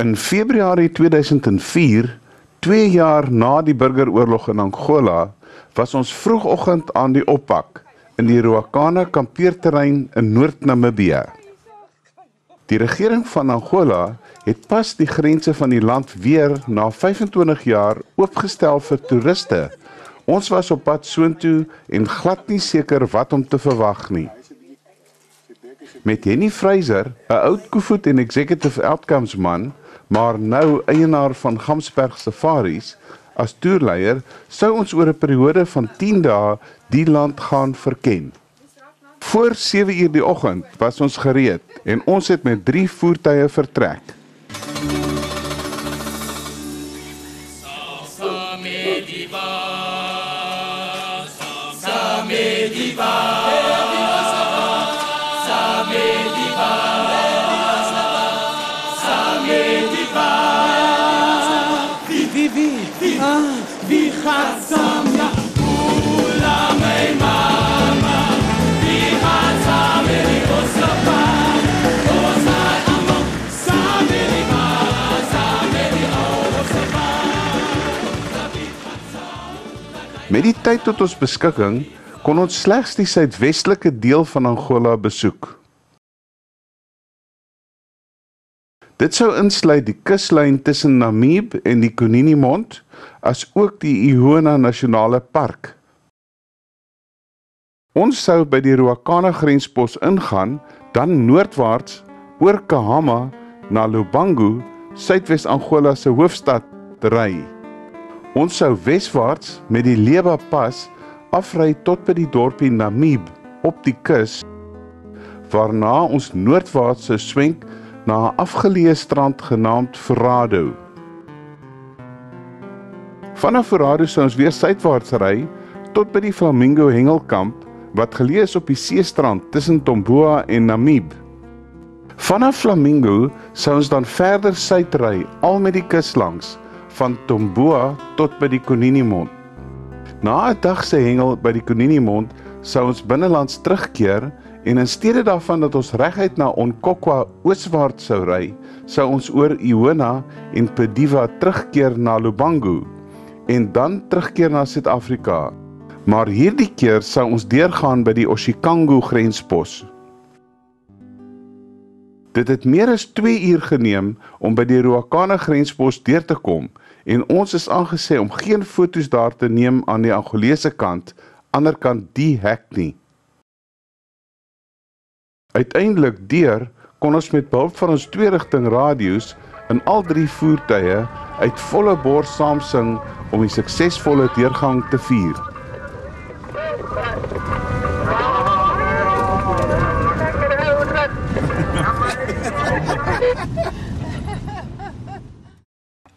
In Februarie 2004, 2 jaar na die burgeroorlog in Angola, was ons vroegoggend aan die oppak in die Ruacana kampeerterrein in Noord-Namibië. Die regering van Angola het pas die grense van die land weer na 25 jaar oopgestel vir toeriste. Ons was op pad soontoe en glad nie seker wat om te verwag nie met Henny Fraser, 'n oud Koevoet en executive outcomes man, maar nou eienaar van Gamsberg Safaris as toerleier, sou ons oor 'n periode van 10 dae die land gaan verken. Voor 7 uur die oggend was ons gereed en ons het met 3 voertuie vertrek. Samediva Samediva Met die tyd tot ons beskikking kon ons slegs die suidwestelike deel van Angola besoek. Dit sou insluit die kuslyn tussen Namib en die Kunini-mond, as ook die Iona Nasionale Park. Ons sou by die Ruacana grenspos ingaan, dan noordwaarts oor Kahama na Lubangu, Suidwes Angola se hoofstad, ry. Ons sou weswaarts met die Leba Pas afry tot by die dorpie Namib op die kus, waarna ons noordwaarts sou swenk na 'n afgeleë strand genaamd Verrado. Vanaf Verrado sou ons weer suidwaarts ry tot by die Flamingo Hengelkamp wat geleë is op die seestrand tussen Tomboa en Namib. Vanaf Flamingo sou ons dan verder suid ry al met die kus langs van Tomboa tot by die Konini-mond. Na 'n dag se hengel by die Konini-mond sou ons binnelands terugkeer En in steede daarvan dat ons reguit na Onkokwa ooswaarts sou ry, sou ons oor Iona en Pediva terugkeer na Lubangu en dan terugkeer na Suid-Afrika. Maar hierdie keer sou ons deurgaan by die Oshikango grenspos. Dit het meer as 2 uur geneem om by die Ruacana grenspos deur te kom en ons is aangesê om geen fotos daar te neem aan die Angolese kant, anderkant die hek nie. Uiteindelik deur kon ons met behulp van ons twee-rigting radio's in al drie voertuie uit volle bors saam sing om die suksesvolle deurgang te vier.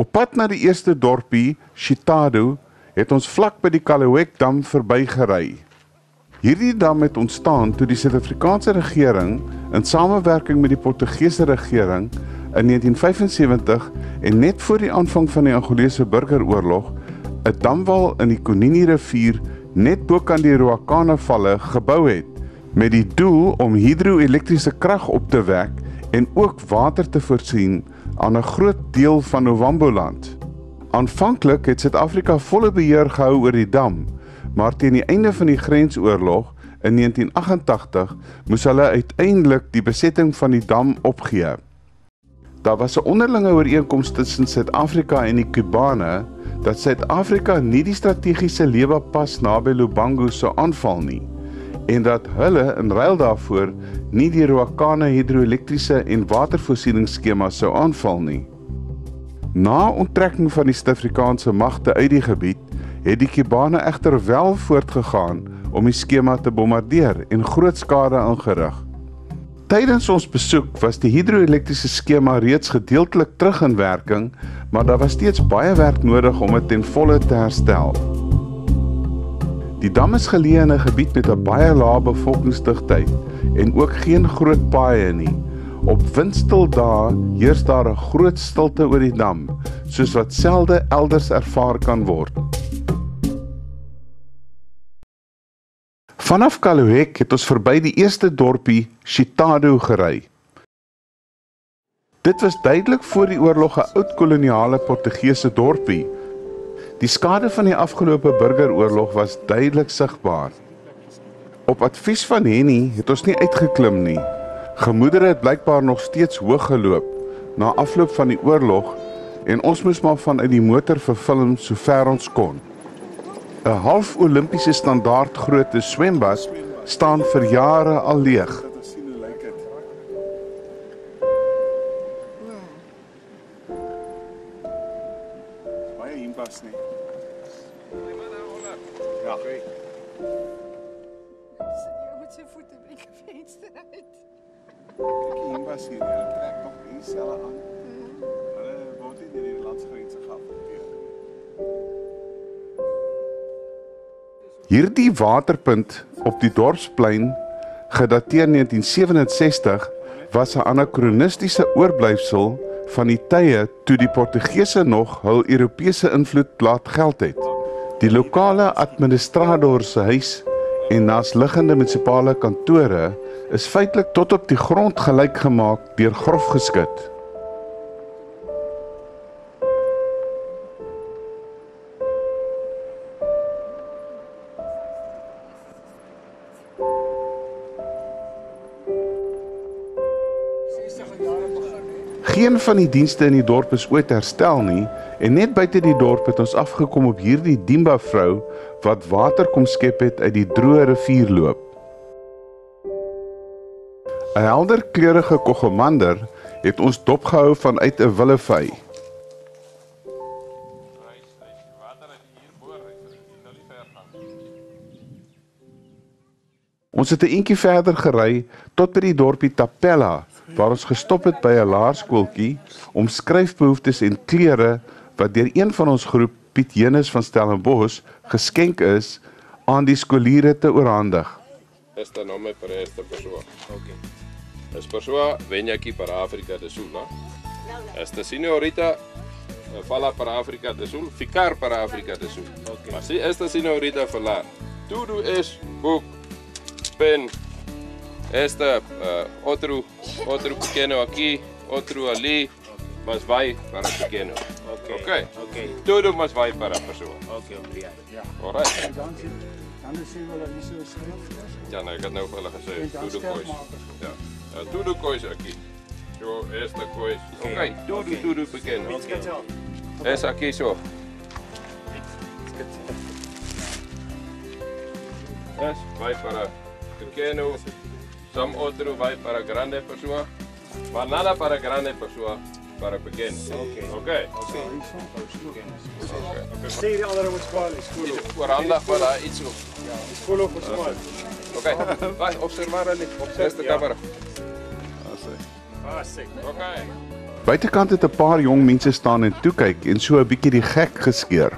Op pad na die eerste dorpie, Chitado, het ons vlak by die Kalawek dam verbygery. Hierdie dam het ontstaan toe die Suid-Afrikaanse regering in samewerking met die Portugese regering in 1975 en net voor die aanvang van die Angolese burgeroorlog 'n damwal in die Konini rivier net bo kan die Ruacana valle gebou het met die doel om hidroelektriese krag op te wek en ook water te voorsien aan 'n groot deel van Novamboland. Aanvanklik het Suid-Afrika volle beheer gehou oor die dam maar teen die einde van die grensoorlog in 1988 moes hulle uiteindelik die besetting van die dam opgee. Daar was 'n onderlinge ooreenkoms tussen Suid-Afrika en die Kubane dat Suid-Afrika nie die strategiese lewepas naby Lubango sou aanval nie en dat hulle in ruil daarvoor nie die Ruacana hidroelektriese en watervoorsieningsskema sou aanval nie. Na onttrekking van die Suid-Afrikaanse magte uit die gebied het die Kubane egter wel voortgegaan om die skema te bombardeer en groot skade aangerig. Tydens ons besoek was die hidroelektriese skema reeds gedeeltelik terug in werking, maar daar was steeds baie werk nodig om dit ten volle te herstel. Die dam is geleë in 'n gebied met 'n baie lae bevolkingsdigtheid en ook geen groot paaie nie. Op windstil dae heers daar 'n groot stilte oor die dam, soos wat selde elders ervaar kan word. Vanaf Kaluhek het ons verby die eerste dorpie Chitado gery. Dit was duidelik voor die oorlog 'n oud koloniale Portugese dorpie. Die skade van die afgelope burgeroorlog was duidelik sigbaar. Op advies van Henny het ons nie uitgeklim nie. Gemoedere het blykbaar nog steeds hoog geloop na afloop van die oorlog en ons moes maar vanuit die motor verfilm sover ons kon. 'n Half Olimpiese standaard grootte swembad staan vir jare al leeg. Hierdie waterpunt op die dorpsplein gedateer 1967 was 'n anakronistiese oorblyfsel van die tye toe die Portugese nog hul Europese invloed laat geld het. Die lokale administrator se huis en naasliggende munisipale kantore is feitelik tot op die grond gelyk gemaak deur grof geskit. Geen van die dienste in die dorp is ooit herstel nie en net buite die dorp het ons afgekom op hierdie Dimba vrou wat water kom skep het uit die droë rivier loop. 'n Helder kleurige kogelmander het ons dopgehou vanuit 'n willevy. Ons het 'n entjie verder gery tot by die dorpie Tapella waar ons gestop het by 'n laerskooltjie om skryfbehoeftes en klere wat deur een van ons groep Piet Jenus van Stellenbosch geskenk is aan die skoliere te oorhandig. Esta nome para esta persona. Okay. Es persona venha aquí para África do Sul, ¿no? Esta señorita fala para África do Sul, ficar para África do Sul. Okay. Mas si esta señorita falar, tudo es book, pen, esta uh, outro outro pequeno aqui, outro ali, mas vai para pequeno. Ok. Ok. okay. Tudo mas vai para a pessoa. Ok, obrigado. Ja. Alright. Dan sien dan sien we dat nie so skryf. Ja, nee, ek het nou vir hulle gesê, tudo cois. Ja. Uh, tudo cois aqui. So, esta cois. Ok, tudo okay. tudo pequeno. Okay. Essa aqui só. Es vai para pequeno. Some outro vai para grande pessoa. Mas nada para grande pessoa, para pequeno. Ok. Ok. Ok. Sê die ander moet spaar, skool. Oranda para iets so. Ja, skool of spaar. Ok. Vai, observar ali. Observa die kamera. Ah, sê. Ok. Buitekant het 'n paar jong mense staan en toe kyk en so 'n bietjie die gek geskeur.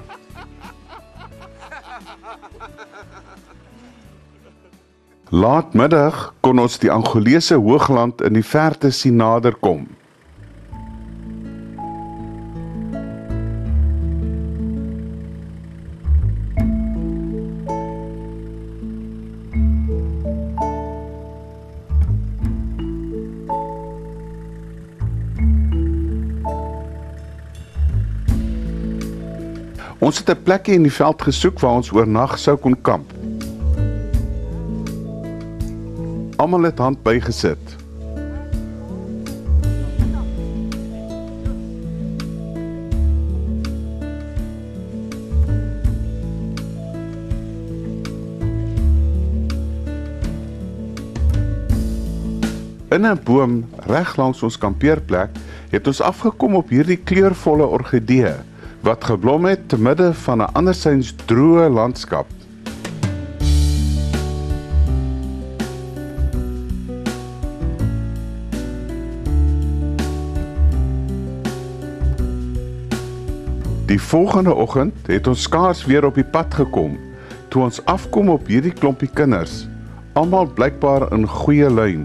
Laatmiddag kon ons die Angolese hoogland in die verte sien naderkom. Ons het 'n plekkie in die veld gesoek waar ons oornag sou kon kamp. Almal het hand bygesit. In 'n boom reg langs ons kampeerplek het ons afgekom op hierdie kleurvolle orgidee wat geblom het te midde van 'n andersins droë landskap. Die volgende oggend het ons skaars weer op die pad gekom toe ons afkom op hierdie klompie kinders, almal blykbaar in goeie luim.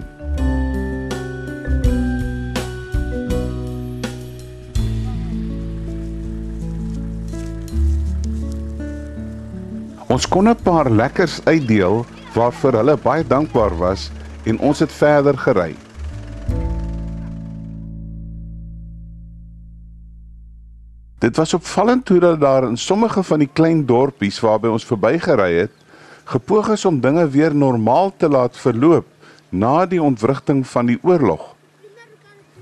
Ons kon 'n paar lekkers uitdeel waarvoor hulle baie dankbaar was en ons het verder gery. Dit was opvallend hoe dat daar in sommige van die klein dorpies waarby ons verbygery het, gepoog is om dinge weer normaal te laat verloop na die ontwrigting van die oorlog.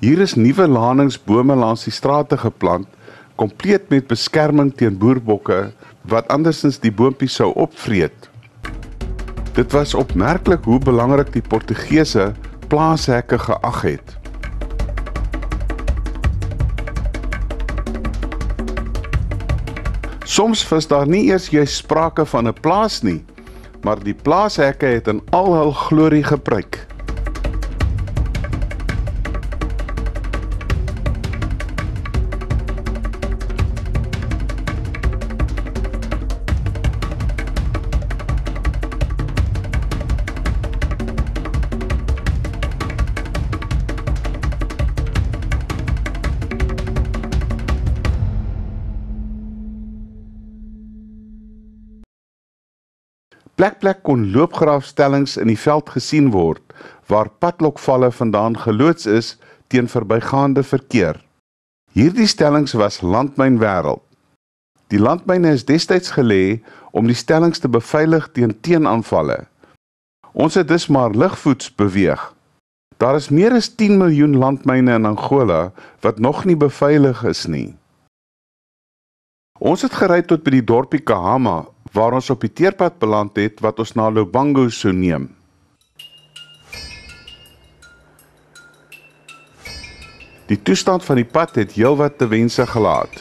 Hier is nuwe laningsbome langs die strate geplant, kompleet met beskerming teen boerbokke wat andersins die boontjies sou opvreet. Dit was opmerklik hoe belangrik die Portugese plaashekke geag het. Soms was daar nie eers jy sprake van 'n plaas nie, maar die plaashekke het in al hul glorie gebruik. Plek plek kon loopgraafstellings in die veld gesien word waar padlokvalle vandaan geloods is teen verbygaande verkeer. Hierdie stellings was landmynwêreld. Die landmyne is destyds gelê om die stellings te beveilig teen teenaanvalle. Ons het dus maar ligvoets beweeg. Daar is meer as 10 miljoen landmyne in Angola wat nog nie beveilig is nie. Ons het gery tot by die dorpie Kahama waar ons op die teerpad beland het wat ons na Lubango sou neem. Die toestand van die pad het heelwat te wense gelaat.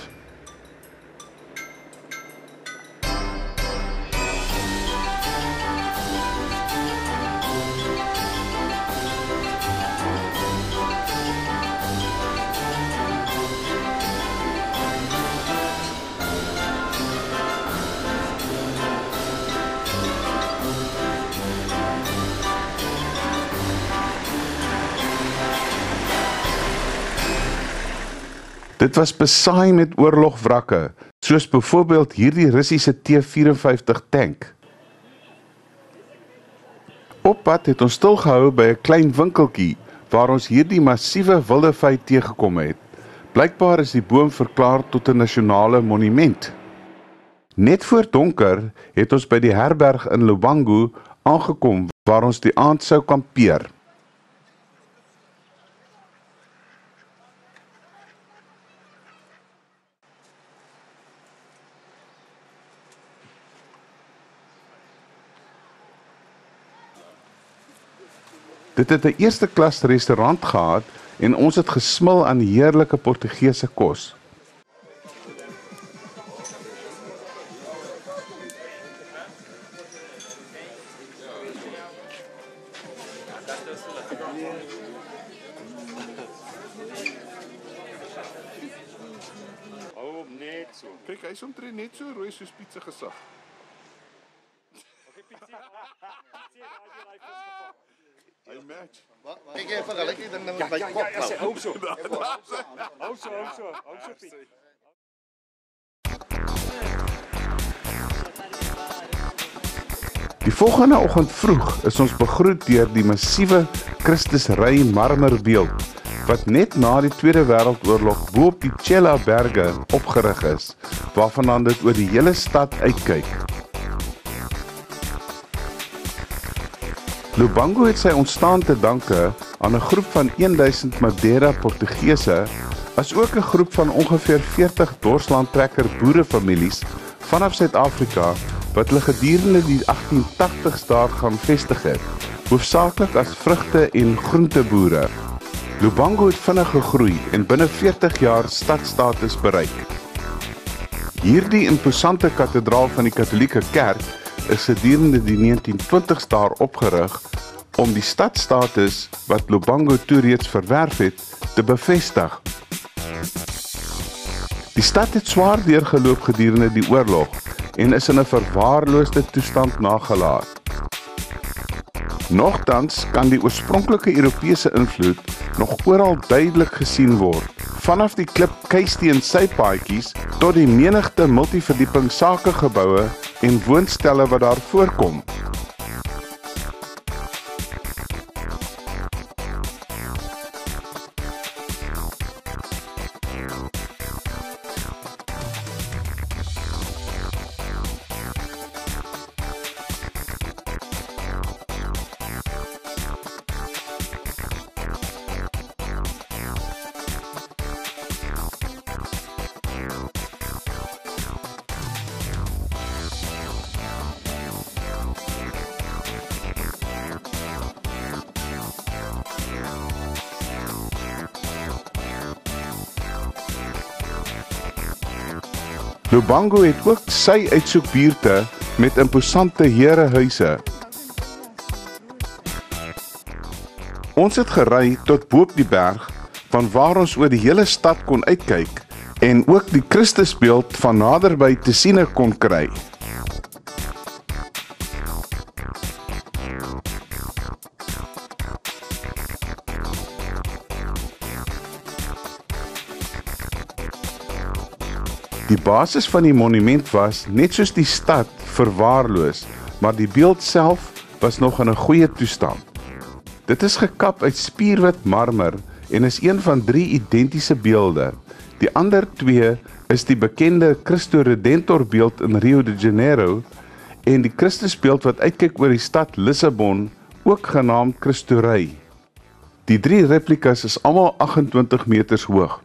Dit was besaai met oorlogwrakke, soos byvoorbeeld hierdie Russiese T54 tank. Op pad het ons stilgehou by 'n klein winkeltjie waar ons hierdie massiewe wilde vy teëgekom het. Blykbaar is die boom verklaar tot 'n nasionale monument. Net voor donker het ons by die herberg in Lubango aangekom waar ons die aand sou kampeer. Dit het 'n eerste klas restaurant gehad en ons het gesmil aan heerlike Portugese kos. Volgende oggend vroeg is ons begroet deur die massiewe Christusry marmerbeeld wat net na die Tweede Wêreldoorlog bo op die Chela berge opgerig is, waarvan dit oor die hele stad uitkyk. Lubango het sy ontstaan te danke aan 'n groep van 1000 Madeira Portugese, asook 'n groep van ongeveer 40 dorslandtrekker boerefamilies vanaf Suid-Afrika wat hulle gedurende die 1880s daar gaan vestig het, hoofsaaklik as vrugte- en groenteboere. Lubango het vinnig gegroei en binne 40 jaar stadstatus bereik. Hierdie imposante kathedraal van die Katolieke Kerk is gedurende die 1920s daar opgerig om die stadstatus wat Lubango toe reeds verwerf het, te bevestig. Die stad het swaar deurgeloop gedurende die oorlog en is in 'n verwaarloosde toestand nagelaat. Nogtans kan die oorspronklike Europese invloed nog oral duidelik gesien word, vanaf die klip keisteen sypaadjies tot die menigte multiverdieping sakegeboue en woonstelle wat daar voorkom. Lubango het ook sy uitsoekbuurte met imposante herehuise. Ons het gery tot bo op die berg van waar ons oor die hele stad kon uitkyk en ook die Christusbeeld van naderby te siene kon kry. Basis van die monument was net soos die stad verwaarloos, maar die beeld self was nog in 'n goeie toestand. Dit is gekap uit spierwit marmer en is een van drie identiese beelde. Die ander twee is die bekende Christo Redentor beeld in Rio de Janeiro en die Christusbeeld wat uitkyk oor die stad Lissabon, ook genaamd Christo Rey. Die drie replikas is almal 28 meters hoog.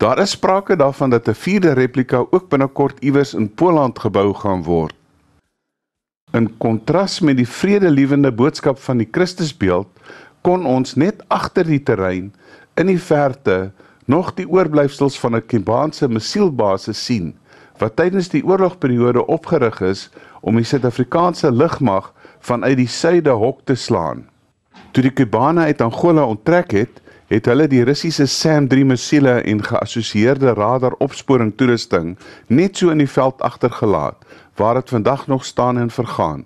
Daar is sprake daarvan dat 'n vierde replika ook binnekort iewers in Poland gebou gaan word. In kontras met die vredelewende boodskap van die Christusbeeld kon ons net agter die terrein in die verte nog die oorblyfsels van 'n Kubaanse missielbasis sien wat tydens die oorlogperiode opgerig is om die Suid-Afrikaanse lugmag vanuit die suide hok te slaan. Toe die Kubane uit Angola onttrek het, het hulle die Russiese SAM-3 missiele en geassosieerde radar-opsporing toerusting net so in die veld agtergelaat waar dit vandag nog staan en vergaan.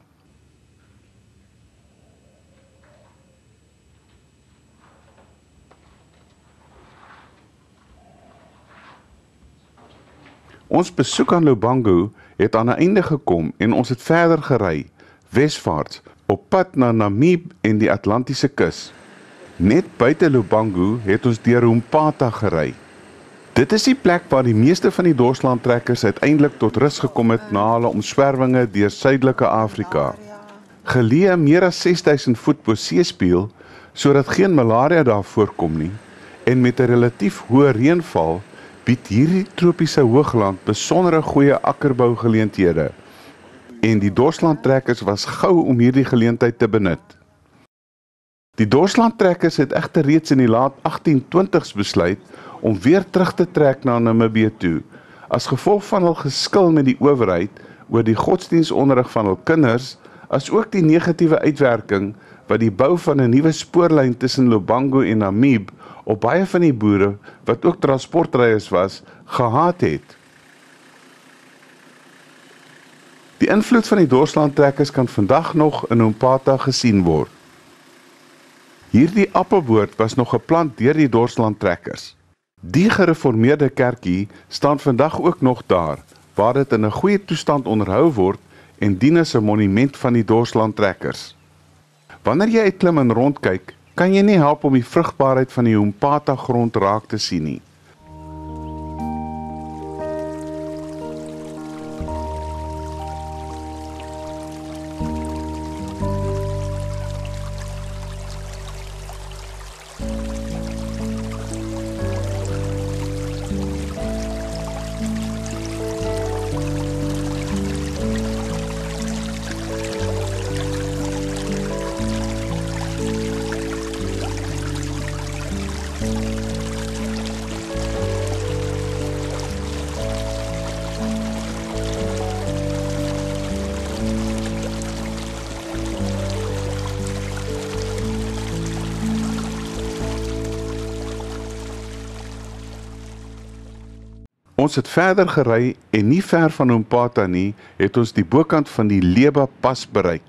Ons besoek aan Lubango het aan 'n einde gekom en ons het verder gery weswaarts op pad na Namib en die Atlantiese kus. Net buite Lubango het ons deur Humpata gery. Dit is die plek waar die meeste van die dorslandtrekkers uiteindelik tot rus gekom het na hulle omswervinge deur Suidelike Afrika. Geleë meer as 6000 voet bo seespieël sodat geen malaria daar voorkom nie en met 'n relatief hoë reënval bied hierdie tropiese hoogland besondere goeie akkerbougeleenthede. En die dorslandtrekkers was gou om hierdie geleentheid te benut. Die dorslandtrekkers het egter reeds in die laat 1820s besluit om weer terug te trek na Namibië toe as gevolg van hul geskil met die owerheid oor die godsdienstonderrig van hul kinders as ook die negatiewe uitwerking wat die bou van 'n nuwe spoorlyn tussen Lubango en Namib op baie van die boere wat ook transportryers was gehaat het. Die invloed van die dorslandtrekkers kan vandag nog in Ompata gesien word. Hierdie appelboord was nog geplant deur die dorslandtrekkers. Die gereformeerde kerkie staan vandag ook nog daar waar dit in 'n goeie toestand onderhou word en dien as 'n monument van die dorslandtrekkers. Wanneer jy uitklim en rondkyk, kan jy nie help om die vrugbaarheid van die Humpata grond raak te sien nie. Ons het verder gery en nie ver van Ompata nie, het ons die bokant van die Leba pas bereik.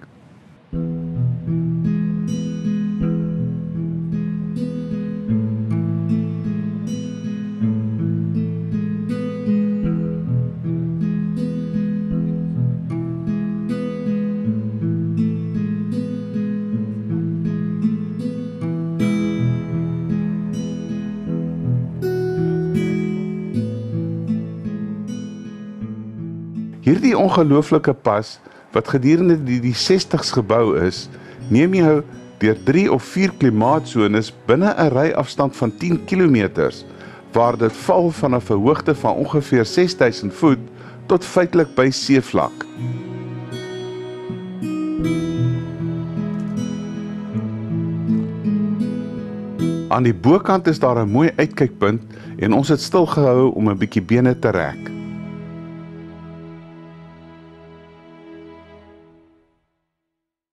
Ongelooflike pas wat gedurende die, die 60s gebou is, neem jou deur 3 of 4 klimaatsones binne 'n ry afstand van 10 km waar dit val van 'n verhoogte van ongeveer 6000 voet tot feitelik by seevlak. Aan die bokant is daar 'n mooi uitkykpunt en ons het stil gehou om 'n bietjie bene te rek.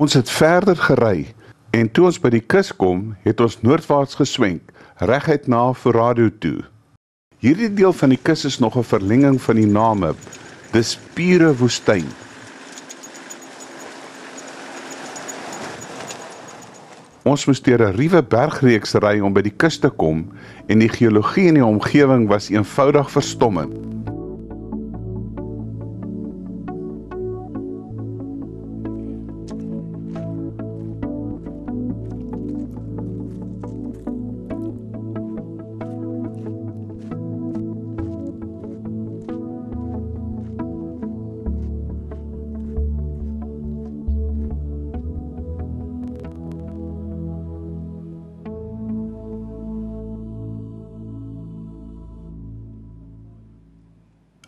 Ons het verder gery en toe ons by die kus kom, het ons noordwaarts geswenk reguit na Forado toe. Hierdie deel van die kus is nog 'n verlenging van die Namib. Dis pure woestyn. Ons moes deur 'n ruwe bergreeks ry om by die kus te kom en die geologie in die omgewing was eenvoudig verstommend.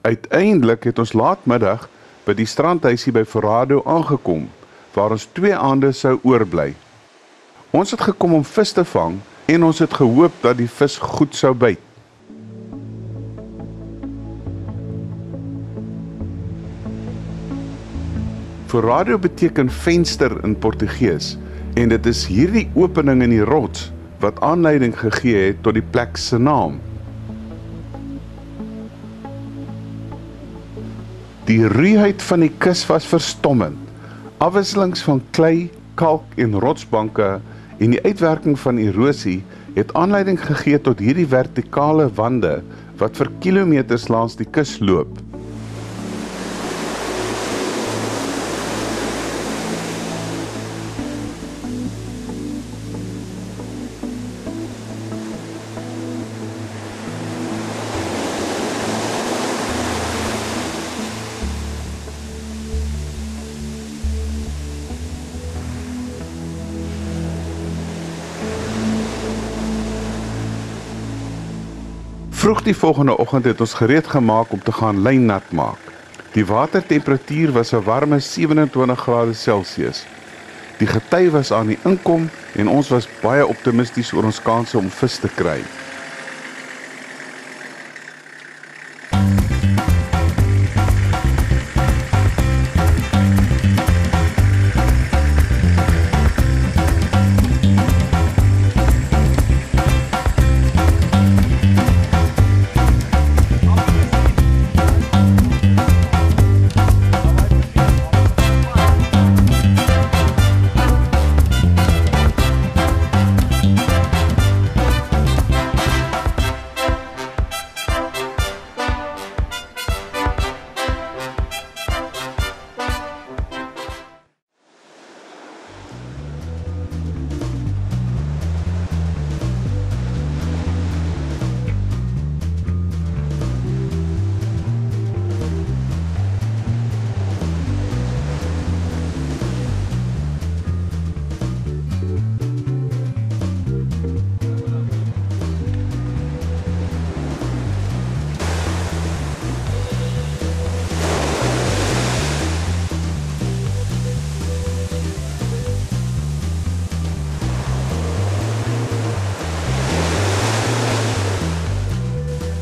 Uiteindelik het ons laatmiddag by die strandhuisie by Forado aangekom waar ons 2 aande sou oorbly. Ons het gekom om vis te vang en ons het gehoop dat die vis goed sou byt. Forado beteken venster in Portugees en dit is hierdie opening in die rots wat aanleiding gegee het tot die plek se naam. Die ruwheid van die kus was verstommend. Afwisselings van klei, kalk en rotsbanke en die uitwerking van erosie het aanleiding gegee tot hierdie vertikale wande wat vir kilometers langs die kus loop. Vroeg die volgende oggend het ons gereed gemaak om te gaan lyn nat maak. Die watertemperatuur was 'n warme 27 grade Celsius. Die gety was aan die inkom en ons was baie optimisties oor ons kanse om vis te kry.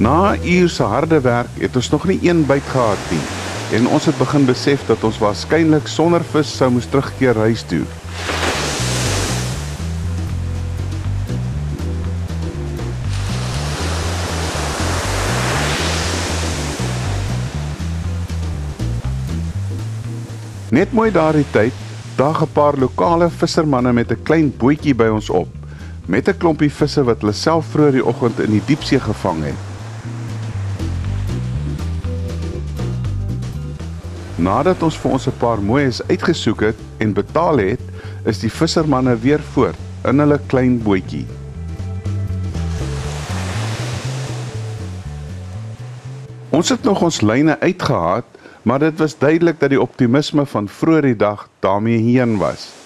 Na 'n uur se harde werk het ons nog nie een byt gehad nie en ons het begin besef dat ons waarskynlik sonder vis sou moes terugkeer huis toe. Net mooi daardie tyd daag 'n paar lokale vissermanne met 'n klein bootjie by ons op met 'n klompie visse wat hulle self vroeër die oggend in die diepsee gevang het. Nadat ons vir ons 'n paar mooies uitgesoek het en betaal het, is die vissermanne weer voort in hulle klein bootjie. Ons het nog ons lyne uitgehaat, maar dit was duidelik dat die optimisme van vroeër die dag daarmee heen was.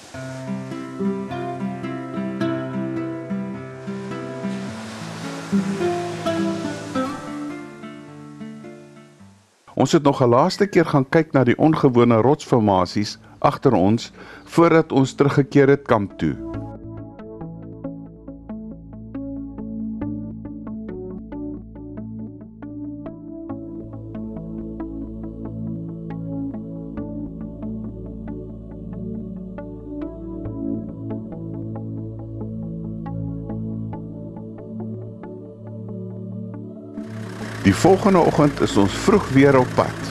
Ons het nog 'n laaste keer gaan kyk na die ongewone rotsformasies agter ons voordat ons teruggekeer het kamp toe. Die volgende oggend is ons vroeg weer op pad.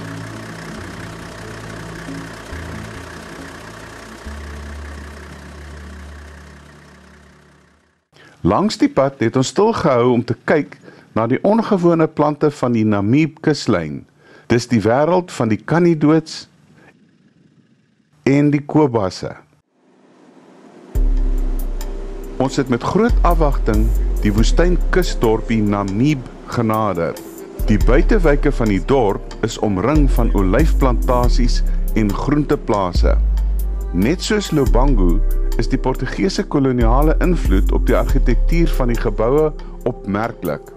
Langs die pad het ons stil gehou om te kyk na die ongewone plante van die Namib kuslyn. Dis die wêreld van die kanidoods en die kobasse. Ons het met groot afwagting die woestynkusdorpie Namib genader. Die buitewyke van die dorp is omring van olyfplantasies en groenteplase. Net soos Lubangu is die Portugese koloniale invloed op die argitektuur van die geboue opmerklik.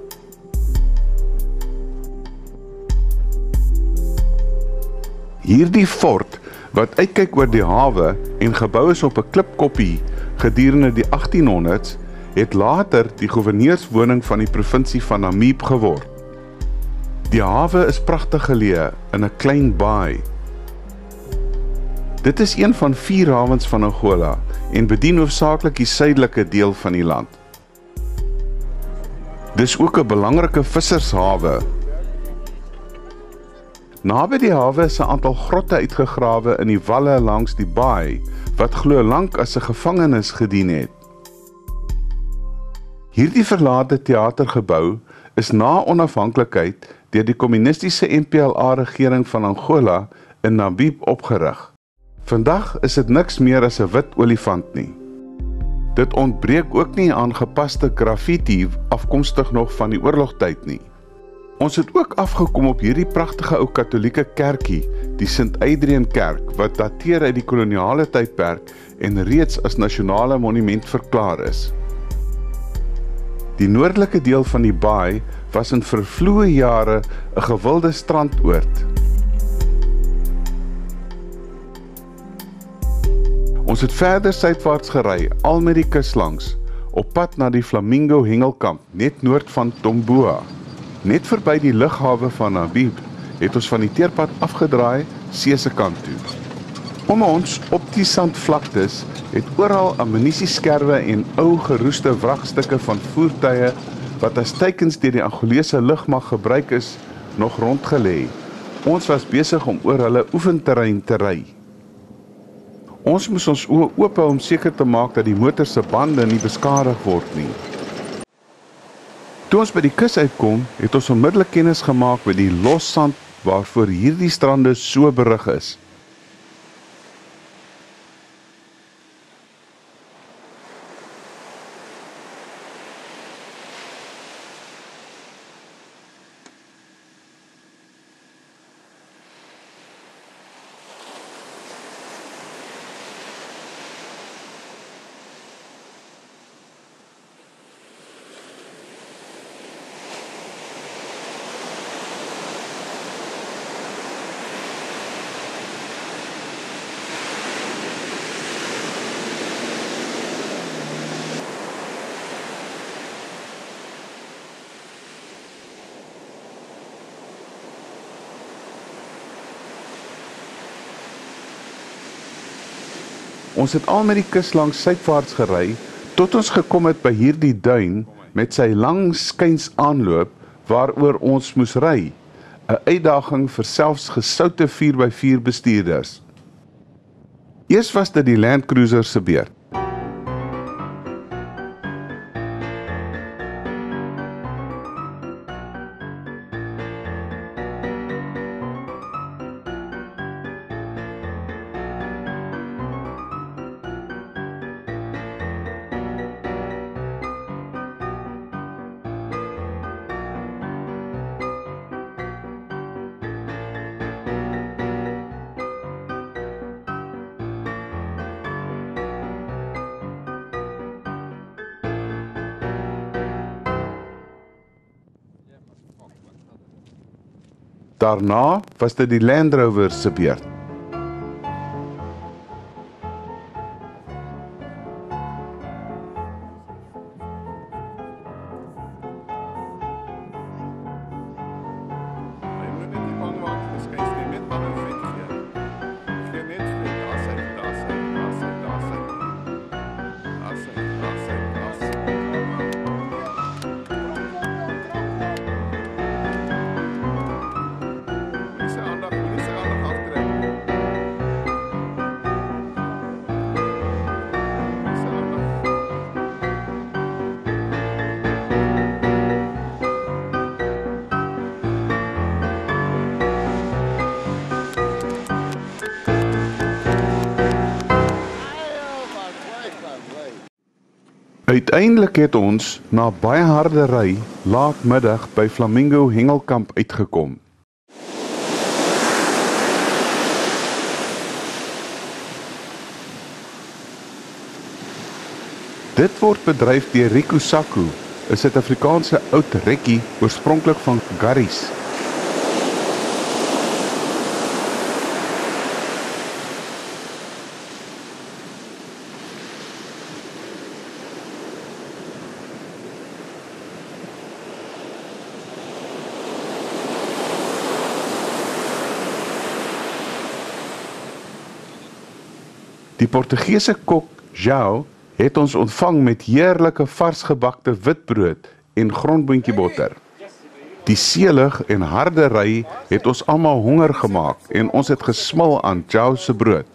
Hierdie fort wat uitkyk oor die hawe en gebou is op 'n klipkoppie gedurende die 1800s, het later die goewerneurswoning van die provinsie van Namib geword. Die hawe is pragtig geleë in 'n klein baai. Dit is een van vier hawens van Angola en bedien hoofsaaklik die suidelike deel van die land. Dis ook 'n belangrike vissershawe. Naby die hawe is 'n aantal grotte uitgegrawe in die walle langs die baai wat glo lank as 'n gevangenis gedien het. Hierdie verlate teatergebou is na onafhanklikheid deur die kommunistiese MPLA regering van Angola in Namib opgerig. Vandag is dit niks meer as 'n wit olifant nie. Dit ontbreek ook nie aan gepaste graffiti afkomstig nog van die oorlogtyd nie. Ons het ook afgekom op hierdie pragtige ou Katolieke kerkie, die Sint Adrian Kerk wat dateer uit die koloniale tydperk en reeds as nasionale monument verklaar is. Die noordelike deel van die baai was in vervloeë jare 'n gewilde strandoord. Ons het verder suidwaarts gery, al met die kus langs, op pad na die Flamingo Hengelkamp net noord van Tomboa. Net verby die lughawe van Namib het ons van die teerpad afgedraai see se kant toe. Om ons op die sandvlaktes het oral ammunisieskerwe en ou geroeste vragstukke van voertuie wat as teikens deur die Angolese lugmag gebruik is, nog rondgelê. Ons was besig om oor hulle oefenterrein te ry. Ons moes ons oë oop hou om seker te maak dat die motor se bande nie beskadig word nie. Toe ons by die kus uitkom, het ons onmiddellik kennis gemaak met die lossand waarvoor hierdie strande so berig is. Ons het al met die kus langs suidwaarts gery tot ons gekom het by hierdie duin met sy lang skuins aanloop waaroor ons moes ry. 'n Uitdaging vir selfs gesoute 4x4 bestuurders. Eers was dit die Land Cruiser se beurt. Daarna was dit die Land Rover se beurt. Uiteindelik het ons na baie harde ry laatmiddag by Flamingo Hengelkamp uitgekom. Dit word bedryf deur Riku Saku, 'n Suid-Afrikaanse oud rekkie oorspronklik van Garries. Die Portugese kok João het ons ontvang met heerlike varsgebakte witbrood en grondboontjie botter. Die seelig en harde ry het ons almal honger gemaak en ons het gesmil aan João se brood.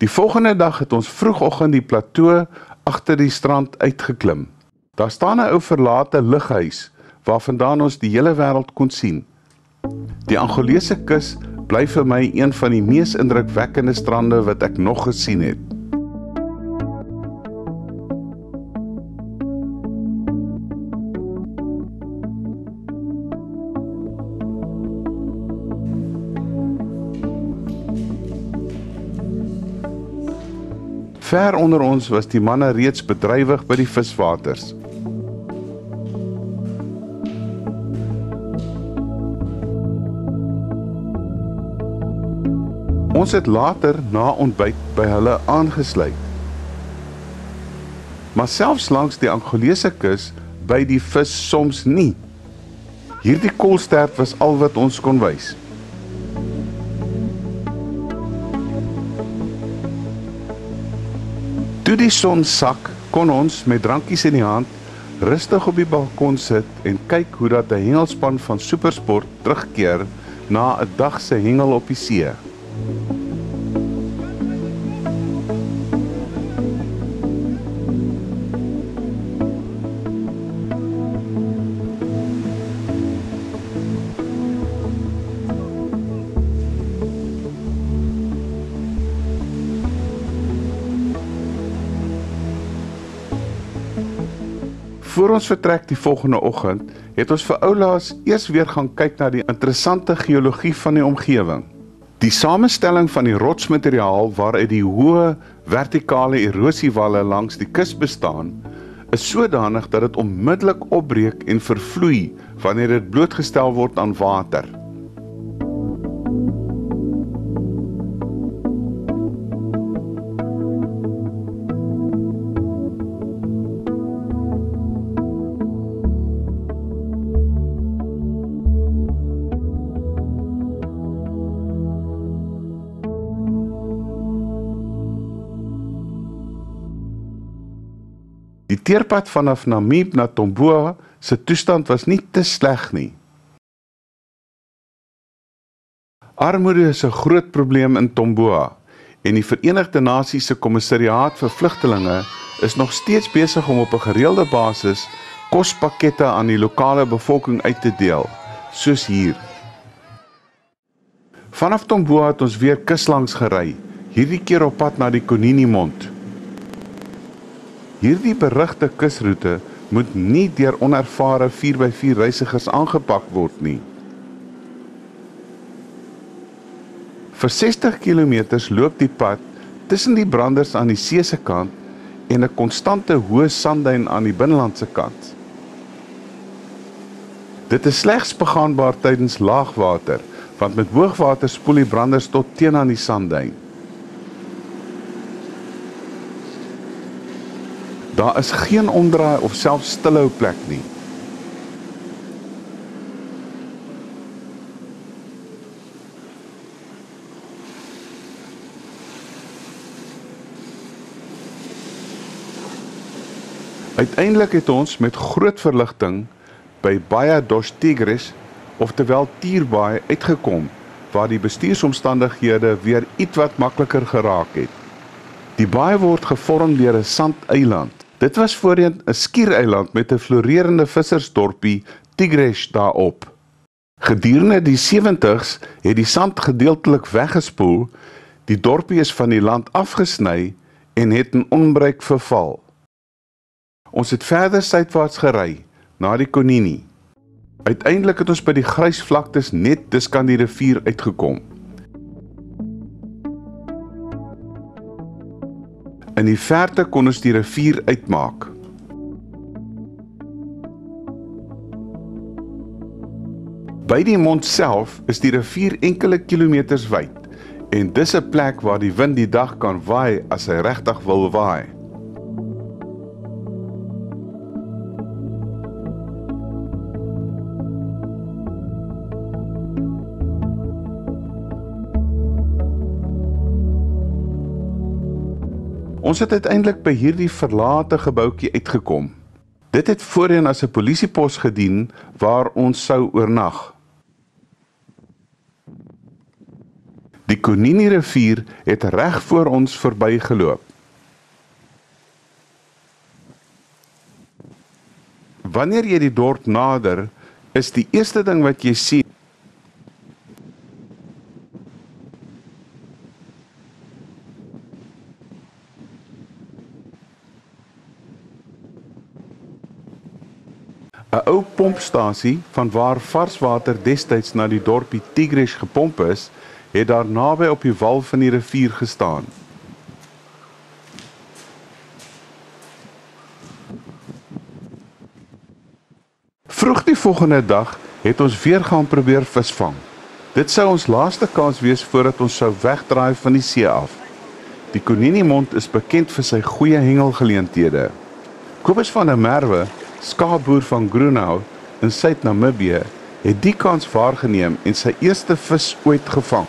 Die volgende dag het ons vroegoggend die plateau agter die strand uitgeklim. Daar staan 'n ou verlate lughuis waarvandaan ons die hele wêreld kon sien. Die Angolese kus bly vir my een van die mees indrukwekkende strande wat ek nog gesien het. Ver onder ons was die manne reeds bedrywig by die viswaters. Ons het later na ontbyt by hulle aangesluit. Maar selfs langs die Angolese kus by die vis soms nie. Hierdie koolstert was al wat ons kon wys. Toe die son sak, kon ons met drankies in die hand rustig op die balkon sit en kyk hoe dat 'n hengelspan van Supersport terugkeer na 'n dag se hengel op die see. Voor ons vertrek die volgende oggend, het ons vir oulaas eers weer gaan kyk na die interessante geologie van die omgewing. Die samestelling van die rotsmateriaal waaruit die hoë vertikale erosiewalle langs die kus bestaan, is sodanig dat dit onmiddellik opbreek en vervloei wanneer dit blootgestel word aan water. Die teerpad vanaf Namib na Tomboa se toestand was nie te sleg nie. Armoede is 'n groot probleem in Tomboa en die Verenigde Nasies se Kommissariaat vir Vlugtelinge is nog steeds besig om op 'n gereelde basis kospakkette aan die lokale bevolking uit te deel, soos hier. Vanaf Tomboa het ons weer kuslangs gery, hierdie keer op pad na die Konini Mond. Hierdie berigte kusroete moet nie deur onervare 4x4 reisigers aangepak word nie. Vir 60 km loop die pad tussen die branders aan die see se kant en 'n konstante hoë sandduin aan die binnelandse kant. Dit is slegs begaanbaar tydens laagwater, want met hoogwater spoel die branders tot teen aan die sandduin. Daar is geen omdraai of selfs stilhou plek nie. Uiteindelik het ons met groot verligting by Baia dos Tigres, oftewel Tierbaai uitgekom waar die bestuursomstandighede weer ietwat makliker geraak het. Die baai word gevorm deur 'n sandeiland. Dit was voorheen 'n skiereiland met 'n floreerende vissersdorpie Tigres daarop. Gedurende die 70s het die sand gedeeltelik weggespoel, die dorpie is van die land afgesny en het in onbruik verval. Ons het verder suidwaarts gery na die Konini. Uiteindelik het ons by die grysvlaktes net dis kan die rivier uitgekom. In die verte kon ons die rivier uitmaak. By die mond self is die rivier enkele kilometers wyd en dis 'n plek waar die wind die dag kan waai as hy regtig wil waai. Ons het uiteindelik by hierdie verlate gebouetjie uitgekom. Dit het voorheen as 'n polisiepos gedien waar ons sou oornag. Die Konini rivier het reg voor ons verbygeloop. Wanneer jy die dorp nader, is die eerste ding wat jy sien 'n ou pompstasie van waar varswater destyds na die dorpie Tigres gepomp is, het daar naby op die wal van die rivier gestaan. Vroeg die volgende dag het ons weer gaan probeer visvang. Dit sou ons laaste kans wees voordat ons sou wegdraai van die see af. Die Konini mond is bekend vir sy goeie hengelgeleenthede. Kobus van der Merwe skaapboer van Groenhout in Suid-Namibië, het die kans waargeneem en sy eerste vis ooit gevang.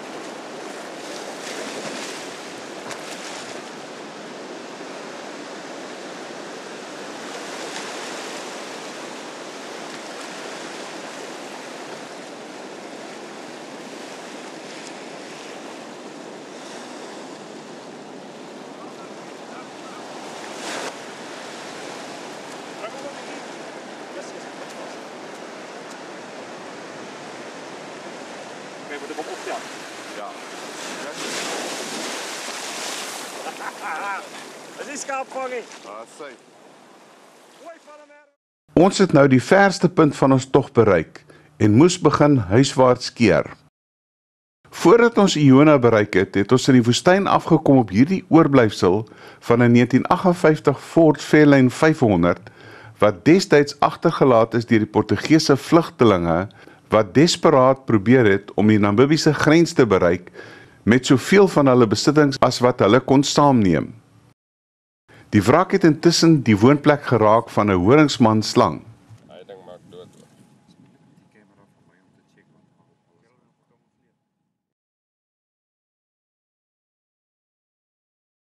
Dat is skaapvanging. Ah, her. Ons het nou die verste punt van ons tog bereik en moes begin huiswaarts keer. Voordat ons Iona bereik het, het ons in die woestyn afgekom op hierdie oorblyfsel van 'n 1958 Ford Fairlane 500 wat destyds agtergelaat is deur die Portugese vlugtelinge wat desperaat probeer het om die Namibiese grens te bereik met soveel van hulle besittings as wat hulle kon saamneem. Die wrak het intussen die woonplek geraak van 'n horingsman slang.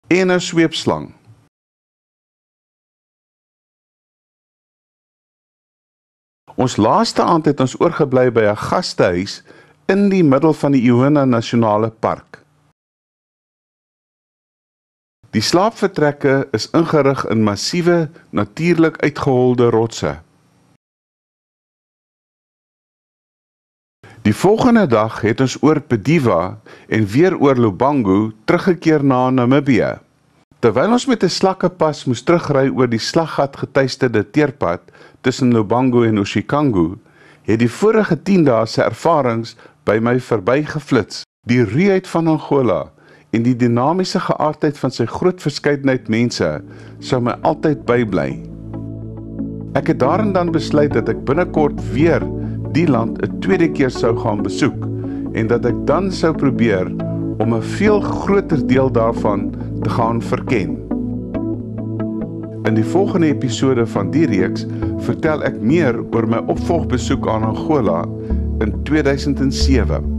En 'n sweepslang. Ons laaste aand het ons oorgebly by 'n gastehuis in die middel van die Iona Nasionale Park. Die slaapvertrekke is ingerig in massiewe, natuurlik uitgeholde rotse. Die volgende dag het ons oor Pediva en weer oor Lubango teruggekeer na Namibië. Terwyl ons met 'n slakkepas moes terugry oor die slaggat getuisterde teerpad tussen Lubango en Oshikangu, het die vorige 10 dae se ervarings by my verbygeflits. Die ruheid van Angola en die dinamiese geaardheid van sy groot verskeidenheid mense sou my altyd bybly. Ek het daarin dan besluit dat ek binnekort weer die land 'n tweede keer sou gaan besoek en dat ek dan sou probeer om 'n veel groter deel daarvan te gaan verken. In die volgende episode van die reeks vertel ek meer oor my opvolgbesoek aan Angola in 2007.